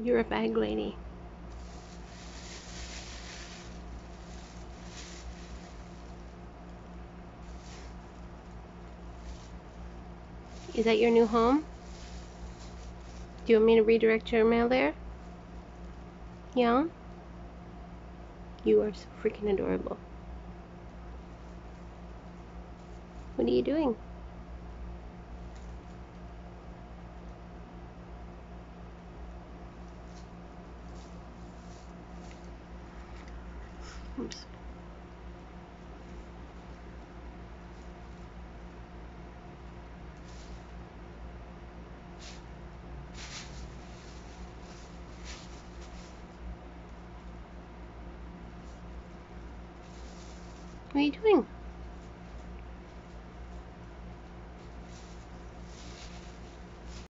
You're a bag lady. Is that your new home? Do you want me to redirect your mail there? Yeah? You are so freaking adorable. What are you doing? Oops. What are you doing?